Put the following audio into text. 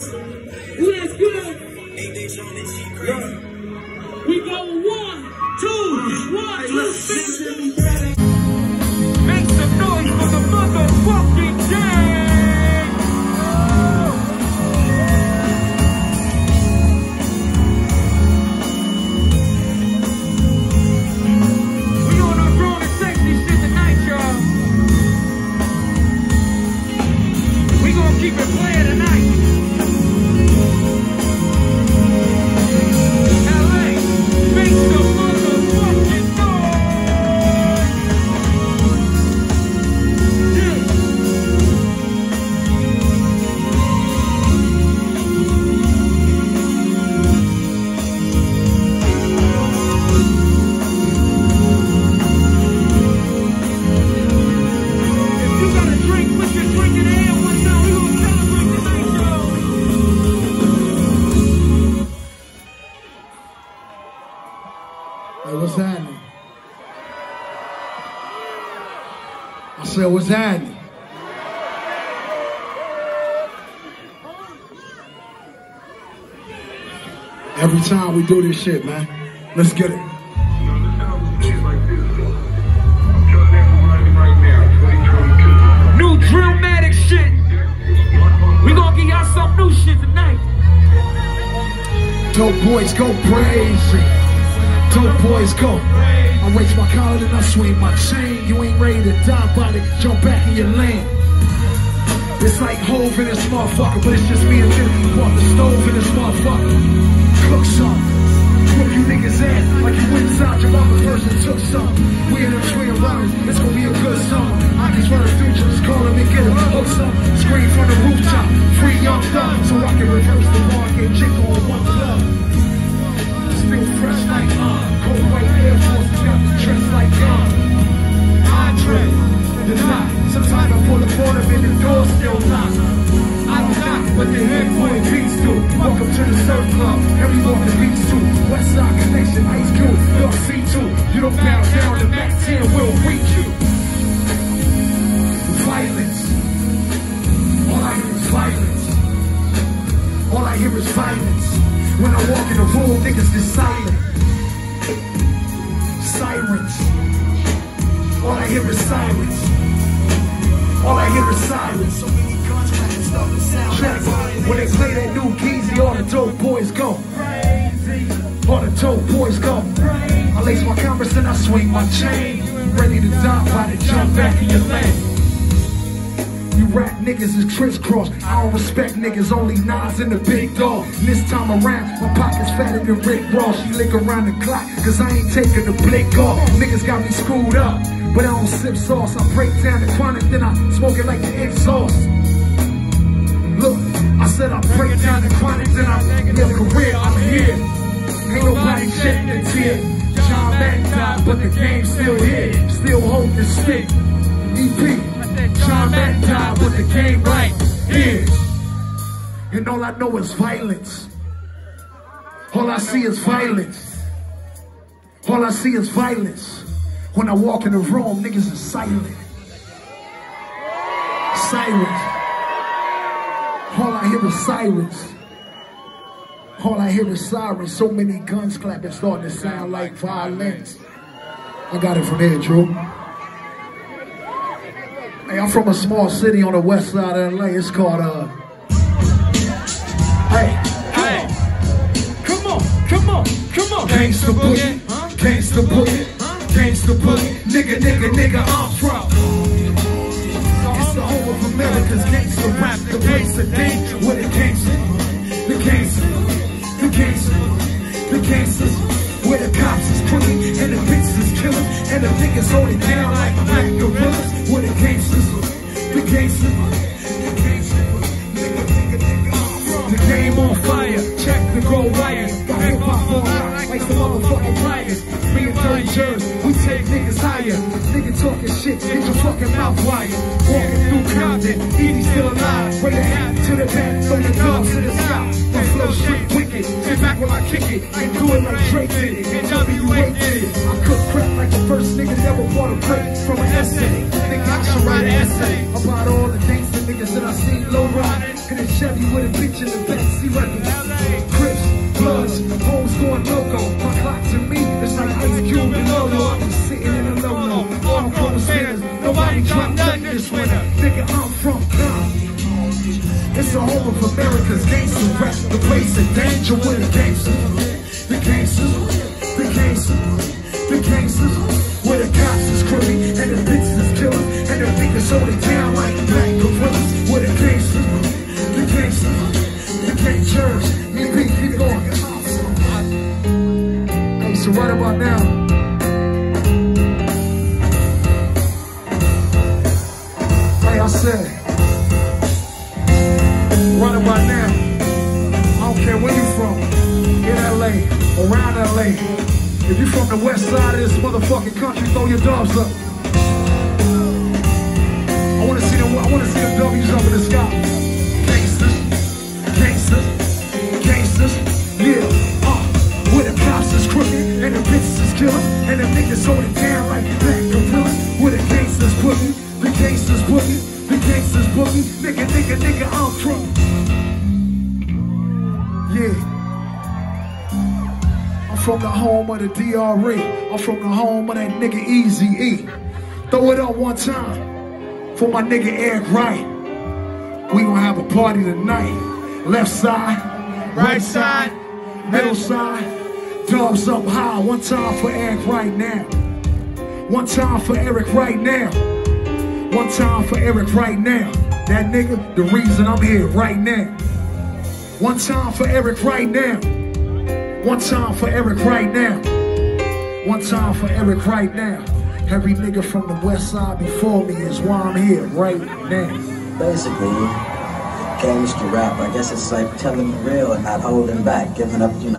Ooh, that's good. We go one, two, one. Make some noise for the motherfucking keep it playing I said, what's happening? Every time we do this shit, man. Let's get it. New drillmatic shit. We gonna give y'all some new shit tonight. Dope boys go crazy. Dope boys go. I raise my collar and I swing my chain. You ain't ready to die, it. Jump back in your lane. It's like Hove in this motherfucker, but it's just me and Jimmy. Bought the stove the still locked. I don't knock, but the head boy beats do. Welcome to the surf club, every walk the beats too. West Side Connection, Ice Cube, York C2. You don't bow down, the Mac 10 will reach you. Violence. All I hear is violence. All I hear is violence. When I walk in the room, niggas get silent. Sirens. All I hear is silence. All I hear is silence. Check. When they play that new Jeezy, all the dope boys go. All the dope boys go. I lace my Converse and I swing my chain. Ready to die, about to jump back in your lane. You rap niggas is crisscross. I don't respect niggas, only Nas and the big dog. And this time around, my pocket's fatter than Rick Ross. She lick around the clock, cause I ain't taking the blick off. Niggas got me screwed up, but I don't sip sauce. I break down the chronic, then I smoke it like the exhaust. Look, I said I break down the chronic, then I live a career. I'm here. Ain't nobody shedding a tear. John Madden died, but the game's still here. Still holding the stick. EP. John Madden died, but the game right here. And all I know is violence. All I see is violence. All I see is violence. When I walk in the room, niggas are silent. Silence. All I hear is silence. All I hear is sirens. So many guns clapping, starting to sound like violence. I got it from here, Drew. Hey, I'm from a small city on the west side of LA. It's called, uh. Hey, Hey, come on, come on, come on. Gangsta boogie, Huh? gangsta boogie, gangsta boogie, nigga, nigga, nigga, I'm from. It's the home of America's gangsta rap, the place of danger, where the gangsta, the gangsta, the gangsta, the gangsters, where the cops is crooked and the bitches is killing, and the niggas hold it down like black gorillas, higher. Nigga talking shit, get your fucking mouth wired. Walking through Compton, Eazy still alive. Way the hat to the back, throw the guns to the sky. My flow shit wicked, sit back when I kick it. I do it like Drake did it, and WA did it. I cook crap like the first nigga that ever bought a break from an essay. Nigga, I should write an essay about all the gangster niggas that I seen low ride. In a Chevy with a bitch in the back bloods, hoes going loco. My clock to me, it's like Ice Cube and Lolo. I'm sitting in a low-low, all grown spinners. Nobody got nothing this winter. Nigga, I'm from God. It's the home of America's gangster rap. The place of danger with a gang Hey, right about now. Like I said, right about now, I don't care where you from, in LA, around LA. If you from the west side of this motherfucking country, throw your doves up. I wanna see them, I wanna see them sky. Gangsters boogie, the gangsters boogie, nigga, nigga, nigga, I'm from. Yeah. I'm from the home of the DRE. I'm from the home of that nigga Eazy E. Throw it up one time for my nigga Eric Wright. We gonna have a party tonight. Left side, right side, middle side, dogs up high. One time for Eric right now. One time for Eric right now. One time for Eric right now. That nigga, the reason I'm here right now. One time for Eric right now. One time for Eric right now. One time for Eric right now. Every nigga from the west side before me is why I'm here right now. Basically, gangster rap. I guess it's like telling the real and not holding back, giving up, you know.